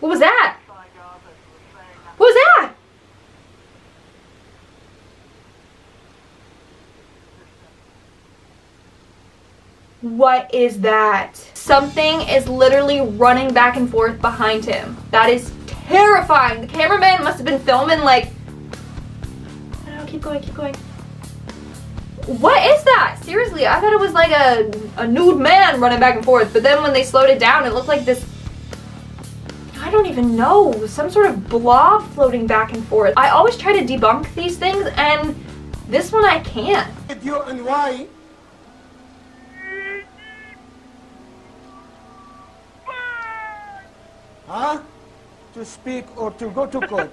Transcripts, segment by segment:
What was that? What was that? What is that? Something is literally running back and forth behind him. That is terrifying. The cameraman must have been filming like... I don't know, keep going, keep going. What is that? Seriously, I thought it was like a, a nude man running back and forth, but then when they slowed it down, it looked like this I don't even know, some sort of blob floating back and forth. I always try to debunk these things and this one I can't. If you and why? Huh? To speak or to go to court?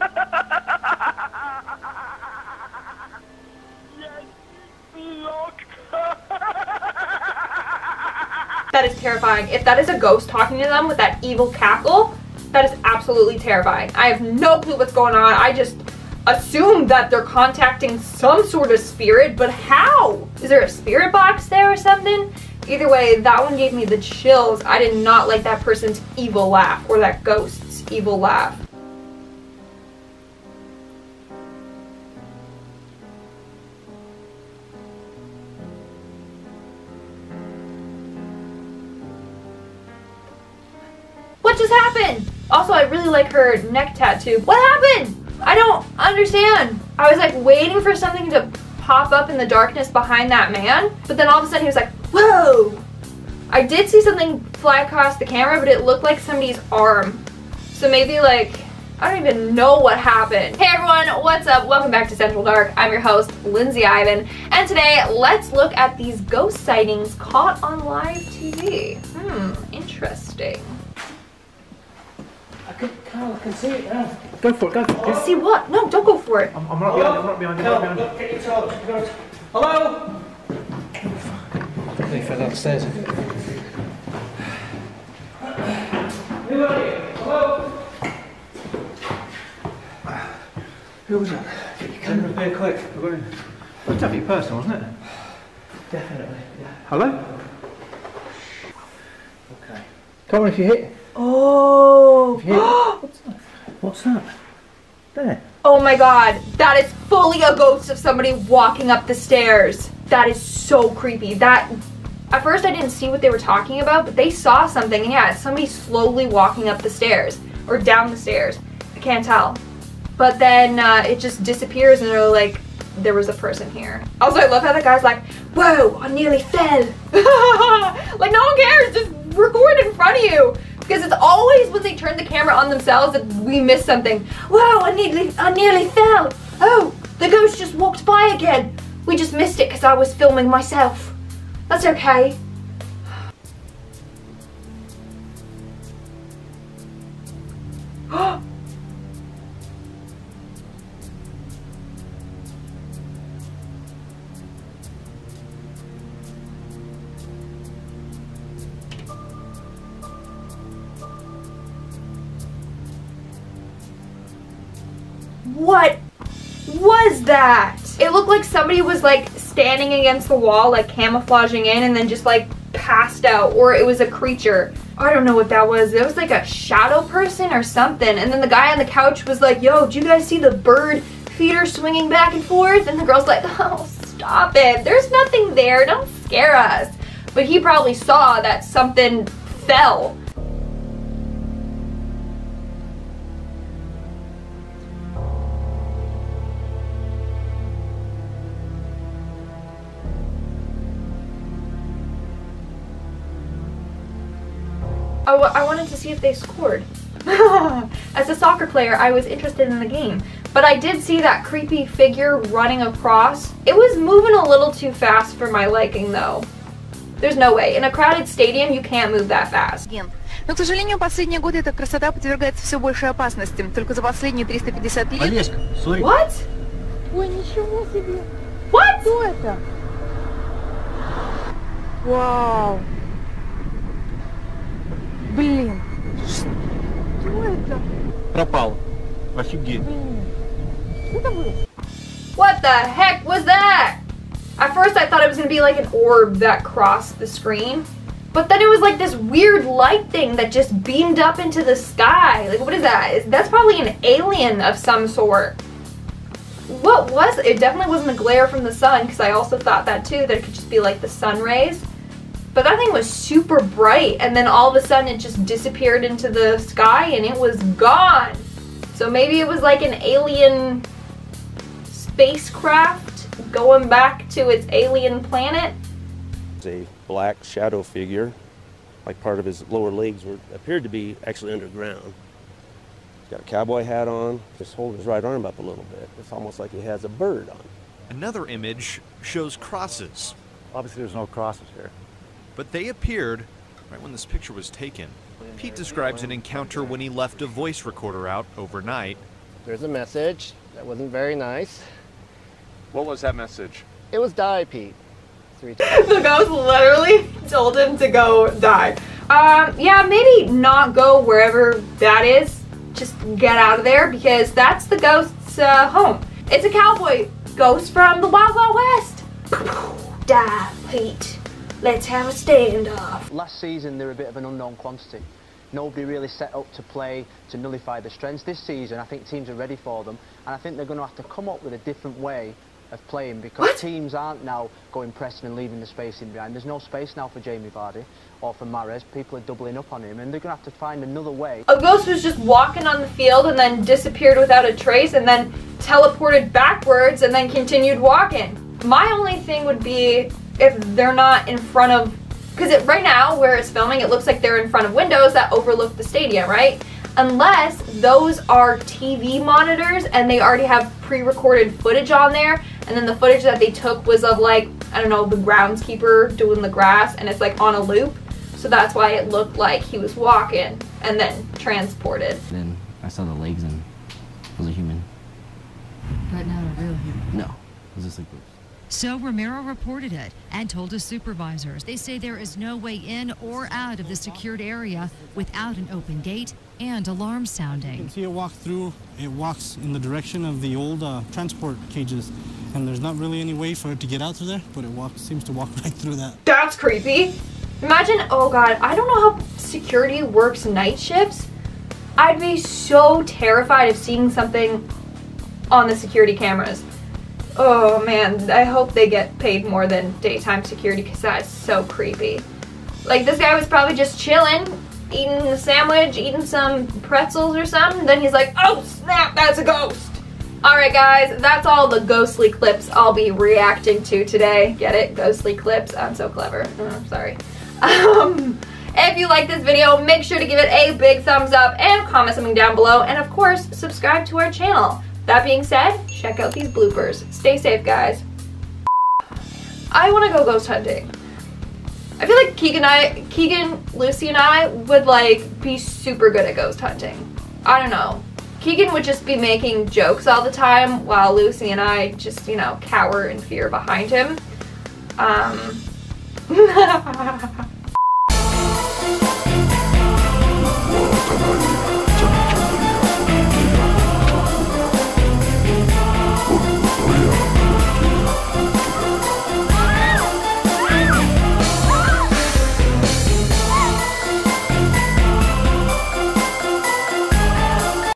That is terrifying. If that is a ghost talking to them with that evil cackle, that is absolutely terrifying. I have no clue what's going on. I just assume that they're contacting some sort of spirit, but how? Is there a spirit box there or something? Either way, that one gave me the chills. I did not like that person's evil laugh or that ghost's evil laugh. What just happened? Also, I really like her neck tattoo. What happened? I don't understand. I was like waiting for something to pop up in the darkness behind that man, but then all of a sudden he was like, whoa! I did see something fly across the camera, but it looked like somebody's arm. So maybe like, I don't even know what happened. Hey everyone, what's up? Welcome back to Central Dark. I'm your host, Lindsay Ivan, and today let's look at these ghost sightings caught on live TV. Hmm, interesting. I can, Carl, I can see it now. Go for it, go for it. See what? No, don't go for it. I'm, I'm right behind, I'm right behind, I'm right behind. Get your torch. Get your torch. Hello? He fell downstairs. Who are you? Hello? Who was that? Get your camera up here quick. We're going. Well, it's definitely person, wasn't it? Definitely, yeah. Hello? Okay. Come on if you hit. Oh. What's that? What's that? There. oh my god. That is fully a ghost of somebody walking up the stairs. That is so creepy. That at first I didn't see what they were talking about, but they saw something. And yeah, somebody slowly walking up the stairs or down the stairs. I can't tell. But then uh, it just disappears and they're like, there was a person here. Also, I love how the guy's like, whoa, I nearly fell. like, no one cares, just record in front of you. Because it's always when they turn the camera on themselves that we miss something. Whoa, I nearly, I nearly fell. Oh, the ghost just walked by again. We just missed it because I was filming myself. That's okay. What was that? It looked like somebody was like standing against the wall, like camouflaging in, and then just like passed out, or it was a creature. I don't know what that was. It was like a shadow person or something. And then the guy on the couch was like, Yo, did you guys see the bird feeder swinging back and forth? And the girl's like, Oh, stop it. There's nothing there. Don't scare us. But he probably saw that something fell. I, w- I wanted to see if they scored. As a soccer player, I was interested in the game. But I did see that creepy figure running across. It was moving a little too fast for my liking, though. There's no way. In a crowded stadium, you can't move that fast. Ген. Но, к сожалению, последние годы эта красота подвергается все большей опасности. Только за последние 350 лет... Олежка, sorry. What? Ой, ничего себе! What? Что это? Вау! Блин! Что это? Пропал. Офигеть. Блин! Что это было? What the heck was that? At first, I thought it was gonna be like an orb that crossed the screen. But then it was like this weird light thing that just beamed up into the sky. Like, what is that? Is- That's probably an alien of some sort. What was it? definitely wasn't a glare from the sun because I also thought that too, that it could just be like the sun rays. But that thing was super bright and then all of a sudden it just disappeared into the sky and it was gone. So maybe it was like an alien spacecraft going back to its alien planet. It's a black shadow figure, like part of his lower legs were appeared to be actually underground. He's got a cowboy hat on, just holding his right arm up a little bit. It's almost like he has a bird on. Another image shows crosses, Obviously, there's no crosses here. But they appeared right when this picture was taken. Pete describes an encounter when he left a voice recorder out overnight. There's a message that wasn't very nice. What was that message? It was die, Pete. Three times. the ghost literally told him to go die. Um, yeah, maybe not go wherever that is. Just get out of there because that's the ghost's uh, home. It's a cowboy ghost from the Wild Wild West. Die, Pete. Let's have a standoff. Last season, they were a bit of an unknown quantity. Nobody really set up to play to nullify the strengths. This season, I think teams are ready for them, and I think they're going to have to come up with a different way of playing because What? teams aren't now going pressing and leaving the space in behind. There's no space now for Jamie Vardy or for Mahrez. People are doubling up on him, and they're going to have to find another way. A ghost was just walking on the field and then disappeared without a trace and then teleported backwards and then continued walking. My only thing would be if they're not in front of because right now where it's filming it looks like they're in front of windows that overlook the stadium, right? Unless those are TV monitors and they already have pre-recorded footage on there and then the footage that they took was of like I don't know the groundskeeper doing the grass and it's like on a loop. So that's why it looked like he was walking and then transported. Then I saw the legs and it was a human. But not a real human. No, it was just like this. So Romero reported it and told his supervisors. They say there is no way in or out of the secured area without an open gate and alarm sounding. You can see it walk through. It walks in the direction of the old uh, transport cages, and there's not really any way for it to get out through there. But it walks, seems to walk right through that. That's creepy. Imagine, oh god, I don't know how security works night shifts. I'd be so terrified of seeing something on the security cameras. Oh man, I hope they get paid more than daytime security because that's so creepy. Like this guy was probably just chilling, eating a sandwich, eating some pretzels or something. Then he's like, oh snap, that's a ghost. Alright guys, that's all the ghostly clips I'll be reacting to today. Get it? Ghostly clips. I'm so clever. Oh, sorry. Um, if you like this video, make sure to give it a big thumbs up and comment something down below. And of course, subscribe to our channel. That being said, check out these bloopers. Stay safe, guys. I want to go ghost hunting. I feel like Keegan, I, Keegan, Lucy, and I would like be super good at ghost hunting. I don't know. Keegan would just be making jokes all the time while Lucy and I just, you know, cower in fear behind him. Um,